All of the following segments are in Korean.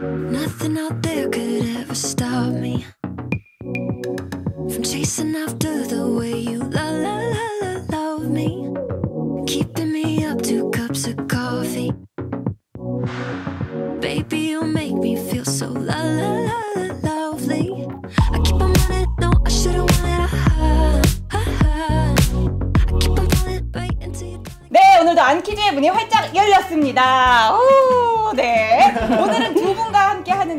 Nothing out there could ever stop me from chasing after the way you la la la la love me, keeping me up two cups of coffee. Baby, you make me feel so la la la la lovely. I keep on running, no, I shouldn't want it. Ah, ah, ah. I keep on falling right into your. 네, 오늘도 안퀴즈의 문이 활짝 열렸습니다. 오, 네. 오늘은 두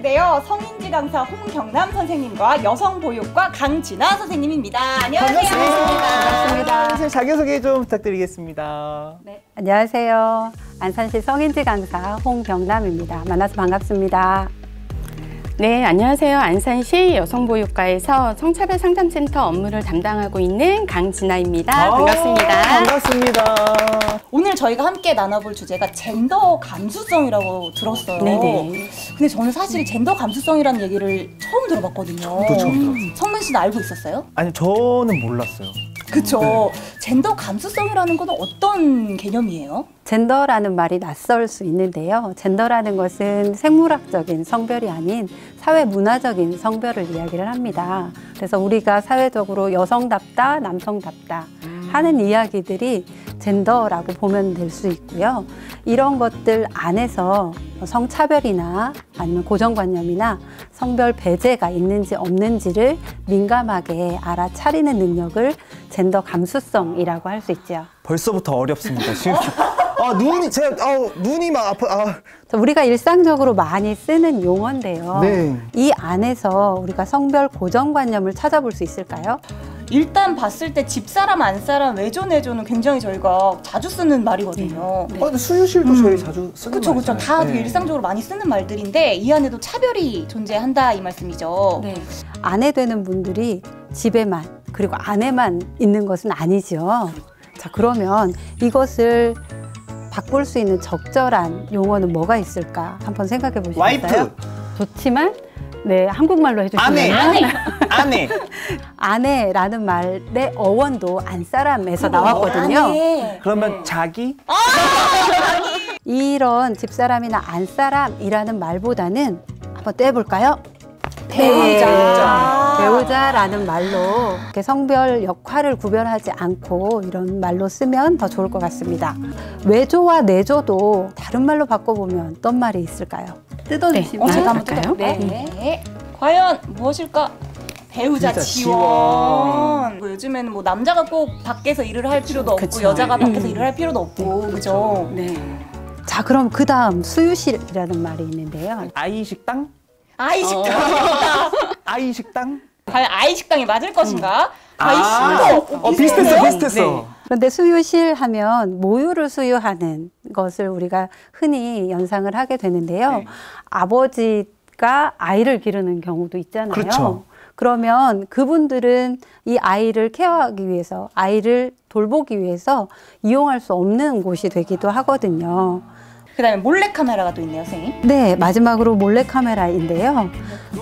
분과 함께 하는데요. 성인지 강사 홍경남 선생님과 여성보육과 강진아 선생님입니다. 안녕하세요. 반갑습니다. 선생님 자기소개 좀 부탁드리겠습니다. 네, 안녕하세요. 안산시 성인지 강사 홍경남입니다. 만나서 반갑습니다. 네, 안녕하세요. 안산시 여성보육과에서 성차별 상담센터 업무를 담당하고 있는 강진아입니다. 반갑습니다. 아, 반갑습니다. 오늘 저희가 함께 나눠볼 주제가 젠더 감수성이라고 들었어요. 네네. 근데 저는 사실 젠더 감수성이라는 얘기를 처음 들어봤거든요. 저도 처음 들어봤어요. 성민 씨는 알고 있었어요? 아니 저는 몰랐어요. 그쵸. 젠더 감수성이라는 건 어떤 개념이에요? 젠더라는 말이 낯설 수 있는데요. 젠더라는 것은 생물학적인 성별이 아닌 사회 문화적인 성별을 이야기를 합니다. 그래서 우리가 사회적으로 여성답다, 남성답다 하는 이야기들이 젠더라고 보면 될 수 있고요. 이런 것들 안에서 성차별이나 아니면 고정관념이나 성별 배제가 있는지 없는지를 민감하게 알아차리는 능력을 젠더 감수성이라고 할 수 있죠. 벌써부터 어렵습니다. 지금 아 눈이 제가 아 눈이 막 아파. 아, 우리가 일상적으로 많이 쓰는 용어인데요. 네. 이 안에서 우리가 성별 고정관념을 찾아볼 수 있을까요? 일단 봤을 때 집사람, 안사람, 외조, 내조는 굉장히 저희가 자주 쓰는 말이거든요. 아, 근데 수유실도 제일 자주 쓰는 그쵸, 그쵸. 다 네. 일상적으로 많이 쓰는 말들인데 이 안에도 차별이 존재한다 이 말씀이죠. 네. 아내 되는 분들이 집에만 그리고 아내만 있는 것은 아니죠. 자, 그러면 이것을 바꿀 수 있는 적절한 용어는 뭐가 있을까? 한번 생각해 보시겠어요? 와이프, 좋지만 네, 한국말로 해주시면 아내, 아내. 아내라는 말의 어원도 안사람에서 나왔거든요. 아내. 그러면 자기 이런 집사람이나 안사람이라는 말보다는 한번 떼볼까요? 배우자. 배우자라는 말로 이렇게 성별 역할을 구별하지 않고 이런 말로 쓰면 더 좋을 것 같습니다. 외조와 내조도 다른 말로 바꿔보면 어떤 말이 있을까요? 뜯어주시면 어, 제가 한번 할까요? 뜯어볼게요. 네. 과연 무엇일까? 배우자 지원. 지원. 뭐 요즘에는 뭐 남자가 꼭 밖에서 일을 할 필요도 없고 그쵸. 여자가 네. 밖에서 음. 일을 할 필요도 없고 그죠? 네. 자, 그럼 그 다음 수유실이라는 말이 있는데요. 아이 식당, 아이 식당. 아이 식당. 과연 아이 식당이 맞을 것인가? 아, 아이 식당. 어, 비슷했어, 비슷했어. 네. 그런데 수유실 하면 모유를 수유하는 것을 우리가 흔히 연상을 하게 되는데요. 네. 아버지가 아이를 기르는 경우도 있잖아요. 그렇죠. 그러면 그분들은 이 아이를 케어하기 위해서 아이를 돌보기 위해서 이용할 수 없는 곳이 되기도 하거든요. 그다음에 몰래 카메라가 또 있네요, 선생님. 네, 마지막으로 몰래 카메라인데요.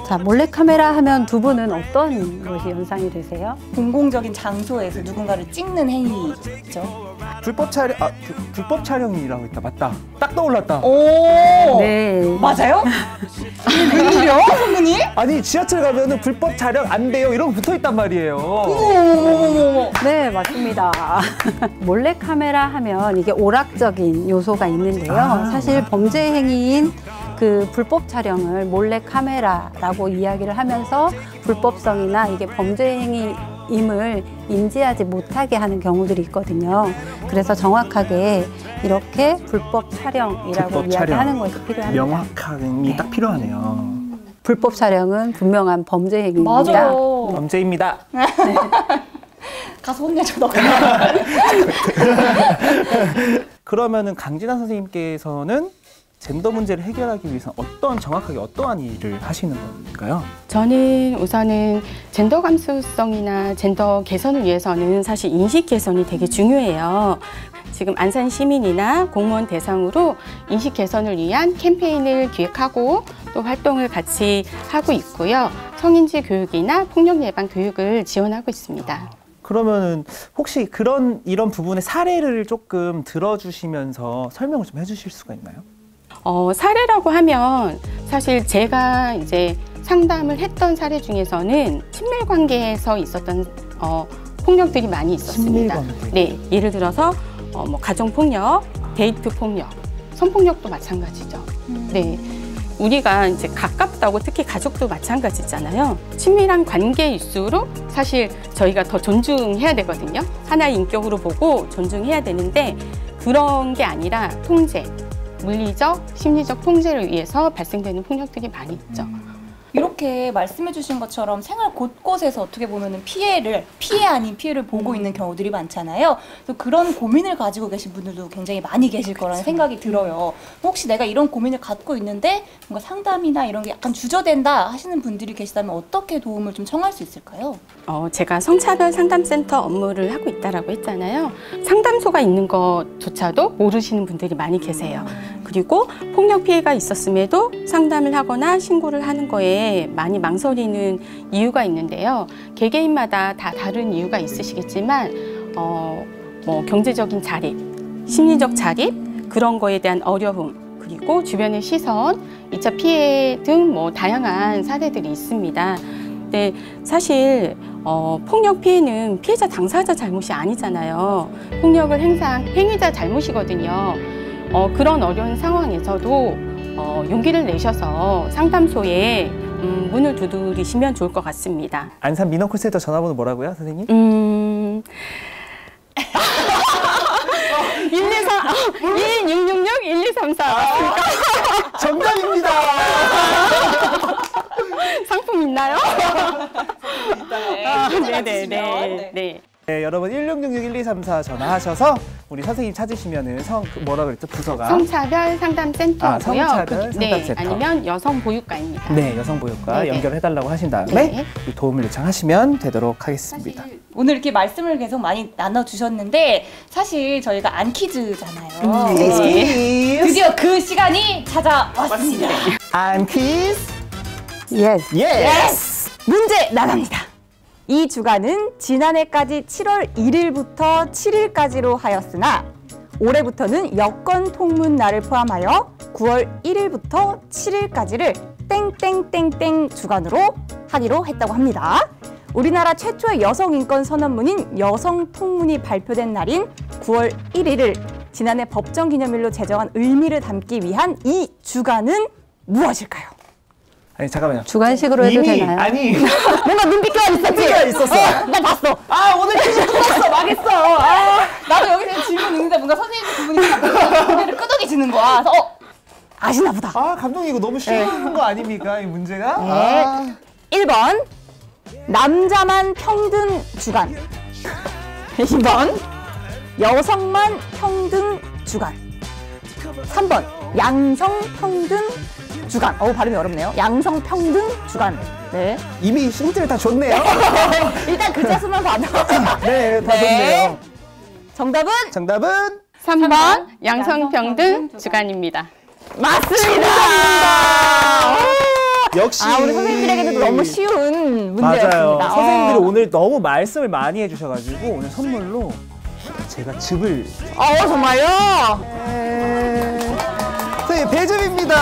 자, 몰래카메라 하면 두 분은 어떤 것이 연상이 되세요? 공공적인 장소에서 누군가를 찍는 행위죠. 불법 촬영, 아 불, 불법 촬영이라고 했다. 맞다. 딱 떠올랐다. 오. 네. 맞아요? 웬일이요, 선생님? 아니 지하철 가면은 불법 촬영 안 돼요. 이런 거 붙어 있단 말이에요. 네, 맞습니다. 몰래카메라 하면 이게 오락적인 요소가 있는데요. 아, 사실 범죄 행위인 그 불법 촬영을 몰래 카메라라고 이야기를 하면서 불법성이나 이게 범죄 행위임을 인지하지 못하게 하는 경우들이 있거든요. 그래서 정확하게 이렇게 불법 촬영이라고 불법 이야기하는 촬영. 것이 필요합니다. 명확함이 딱 필요하네요. 불법 촬영은 분명한 범죄 행위입니다. 맞아요. 범죄입니다. 가서 혼내줘, 너. 그러면은 강진아 선생님께서는 젠더 문제를 해결하기 위해서 어떤 정확하게 어떠한 일을 하시는 걸까요? 저는 우선은 젠더 감수성이나 젠더 개선을 위해서는 사실 인식 개선이 되게 중요해요. 지금 안산 시민이나 공무원 대상으로 인식 개선을 위한 캠페인을 기획하고 또 활동을 같이 하고 있고요. 성인지 교육이나 폭력 예방 교육을 지원하고 있습니다. 그러면은 혹시 그런 이런 부분의 사례를 조금 들어주시면서 설명을 좀 해주실 수가 있나요? 어, 사례라고 하면 사실 제가 이제 상담을 했던 사례 중에서는 친밀 관계에서 있었던 어, 폭력들이 많이 있었습니다. 네, 예를 들어서 어, 뭐 가정 폭력, 데이트 폭력, 성폭력도 마찬가지죠. 네. 우리가 이제 가깝다고 특히 가족도 마찬가지잖아요. 친밀한 관계일수록 사실 저희가 더 존중해야 되거든요. 하나의 인격으로 보고 존중해야 되는데 그런 게 아니라 통제, 물리적, 심리적 통제를 위해서 발생되는 폭력들이 많이 있죠. 이렇게 말씀해 주신 것처럼 생활 곳곳에서 어떻게 보면 피해를 피해 아닌 피해를 보고 있는 경우들이 많잖아요. 또 그런 고민을 가지고 계신 분들도 굉장히 많이 계실 거라는 생각이 들어요. 혹시 내가 이런 고민을 갖고 있는데 뭔가 상담이나 이런 게 약간 주저된다 하시는 분들이 계시다면 어떻게 도움을 좀 청할 수 있을까요? 어, 제가 성차별 상담센터 업무를 하고 있다라고 했잖아요. 상담소가 있는 것조차도 모르시는 분들이 많이 계세요. 그리고 폭력 피해가 있었음에도 상담을 하거나 신고를 하는 거에 많이 망설이는 이유가 있는데요. 개개인마다 다 다른 이유가 있으시겠지만, 어, 뭐 경제적인 자립, 심리적 자립 그런 거에 대한 어려움 그리고 주변의 시선, 2차 피해 등 뭐 다양한 사례들이 있습니다. 근데 사실 어, 폭력 피해는 피해자 당사자 잘못이 아니잖아요. 폭력을 행사한 행위자 잘못이거든요. 어, 그런 어려운 상황에서도 어, 용기를 내셔서 상담소에 음, 문을 두드리시면 좋을 것 같습니다. 안산 민원콜센터 전화번호 뭐라고요, 선생님? 음. 124, 1666, 1234. 정답입니다. 상품 있나요? 아, 찾아가 네네네. 주시면, 네. 네, 여러분 1666-1234 전화하셔서 우리 선생님 찾으시면은 성그 뭐라 그랬죠? 부서가 성차별 상담센터고요. 아, 성차별 그- 네, 상담센터. 아니면 여성 보육과입니다. 네, 여성 보육과 네네. 연결해 달라고 하신 다음에 네. 이 도움을 요청하시면 되도록 하겠습니다. 오늘 이렇게 말씀을 계속 많이 나눠주셨는데 사실 저희가 안퀴즈잖아요. 네. 드디어 그 시간이 찾아왔습니다. 안퀴즈 yes. yes. 문제 나갑니다. 이 주간은 지난해까지 7월 1일부터 7일까지로 하였으나 올해부터는 여권 통문 날을 포함하여 9월 1일부터 7일까지를 땡땡땡땡 주간으로 하기로 했다고 합니다. 우리나라 최초의 여성 인권 선언문인 여성 통문이 발표된 날인 9월 1일을 지난해 법정 기념일로 제정한 의미를 담기 위한 이 주간은 무엇일까요? 아니 잠깐만요. 주관식으로 해도 이미 되나요? 아니 뭔가 눈빛 교환 있었지? 눈빛 있었어. 어, 나 봤어. 아 오늘 퀴즈 끝났어 망했어. 아. 나도 여기서 질문 있는데 뭔가 선생님 두 분이 고개를 끄덕이시는 거야. 그래서 어 아시나 보다. 아 감독님 이거 너무 쉬운 거 아닙니까 이 문제가? 네. 아. 1번 남자만 평등 주간. 2번 여성만 평등 주간. 3번 양성 평등 주간. 어우 발음이 어렵네요. 양성 평등 주간. 네. 이미 힌트를 다 줬네요. 일단 글자 수만 봐도 네, 다 네. 줬네요. 정답은 정답은 3번 양성평등 주간입니다. 맞습니다. 역시 아, 우리 선생님들에게도 너무 쉬운 맞아요. 문제였습니다. 선생님들이 어. 오늘 너무 말씀을 많이 해주셔가지고 오늘 선물로 제가 즙을 어, 정말요? 선생님 배즙입니다.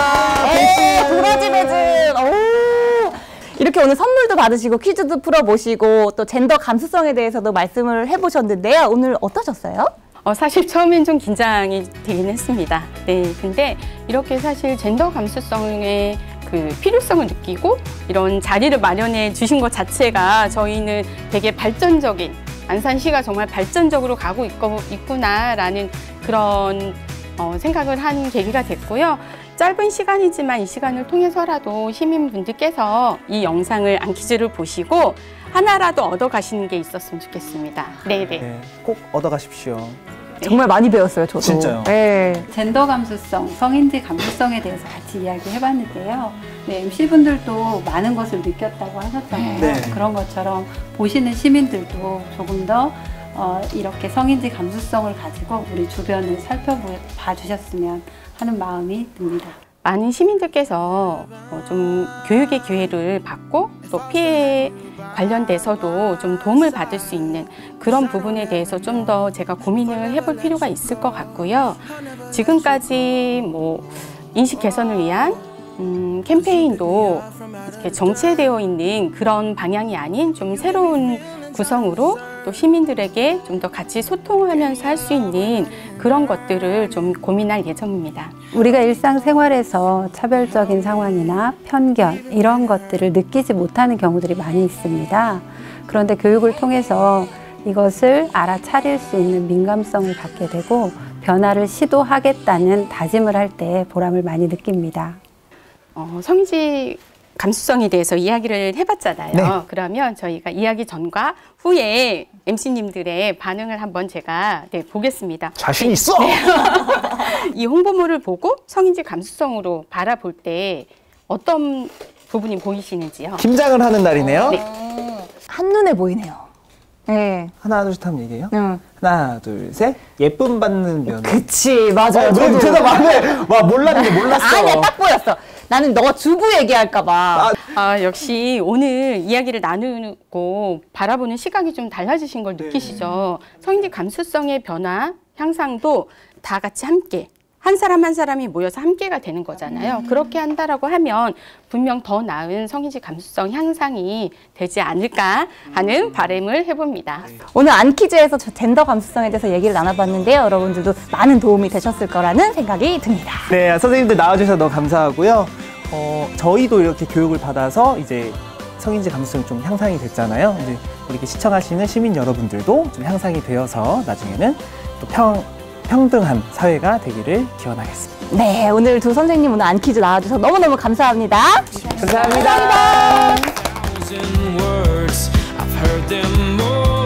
네, 배즙. 도라지 배즙. 오. 이렇게 오늘 선물도 받으시고 퀴즈도 풀어보시고 또 젠더 감수성에 대해서도 말씀을 해보셨는데요. 오늘 어떠셨어요? 어, 사실 처음엔 좀 긴장이 되긴 했습니다. 네, 근데 이렇게 사실 젠더 감수성의 그 필요성을 느끼고 이런 자리를 마련해 주신 것 자체가 저희는 되게 발전적인 안산시가 정말 발전적으로 가고 있고, 있구나라는 그런 어, 생각을 한 계기가 됐고요. 짧은 시간이지만 이 시간을 통해서라도 시민분들께서 이 영상을 안키즈를 보시고 하나라도 얻어 가시는 게 있었으면 좋겠습니다. 네네. 네, 꼭 얻어 가십시오. 정말 많이 배웠어요, 저도. 진짜요? 네. 젠더 감수성, 성인지 감수성에 대해서 같이 이야기 해봤는데요. 네, MC분들도 많은 것을 느꼈다고 하셨잖아요. 네. 그런 것처럼 보시는 시민들도 조금 더 어, 이렇게 성인지 감수성을 가지고 우리 주변을 살펴봐 주셨으면 하는 마음이 듭니다. 많은 시민들께서 어, 좀 교육의 기회를 받고 또 피해 관련돼서도 좀 도움을 받을 수 있는 그런 부분에 대해서 좀 더 제가 고민을 해볼 필요가 있을 것 같고요. 지금까지 뭐 인식 개선을 위한 음, 캠페인도 이렇게 정체되어 있는 그런 방향이 아닌 좀 새로운 구성으로 또 시민들에게 좀 더 같이 소통하면서 할 수 있는 그런 것들을 좀 고민할 예정입니다. 우리가 일상생활에서 차별적인 상황이나 편견 이런 것들을 느끼지 못하는 경우들이 많이 있습니다. 그런데 교육을 통해서 이것을 알아차릴 수 있는 민감성을 갖게 되고 변화를 시도하겠다는 다짐을 할 때 보람을 많이 느낍니다. 어, 성지 감수성에 대해서 이야기를 해봤잖아요. 네. 그러면 저희가 이야기 전과 후에 MC님들의 반응을 한번 제가 네, 보겠습니다. 자신 있어. 이 홍보물을 보고 성인지 감수성으로 바라볼 때 어떤 부분이 보이시는지요? 김장을 하는 날이네요. 네. 한눈에 보이네요. 네. 하나 둘 셋 하면 얘기해요. 응. 하나 둘 셋. 예쁨 받는 며느리. 그치, 맞아요. 어, 왜 대답 안 해? 와 몰랐는데 몰랐어. 아니야, 딱 보였어. 나는 너 주부 얘기할까봐. 아, 아, 역시 오늘 이야기를 나누고 바라보는 시각이 좀 달라지신 걸 느끼시죠? 성인지 감수성의 변화, 향상도 다 같이 함께 한 사람 한 사람이 모여서 함께가 되는 거잖아요. 그렇게 한다라고 하면 분명 더 나은 성인지 감수성 향상이 되지 않을까 하는 바람을 해봅니다. 오늘 안키즈에서 저 젠더 감수성에 대해서 얘기를 나눠봤는데요. 여러분들도 많은 도움이 되셨을 거라는 생각이 듭니다. 네, 선생님들 나와주셔서 너무 감사하고요. 어, 저희도 이렇게 교육을 받아서 이제 성인지 감수성이 좀 향상이 됐잖아요. 이제 우리 이렇게 시청하시는 시민 여러분들도 좀 향상이 되어서 나중에는 또 평, 평등한 사회가 되기를 기원하겠습니다. 네, 오늘 두 선생님 오늘 안키즈 나와주셔서 너무너무 감사합니다. 감사합니다. them more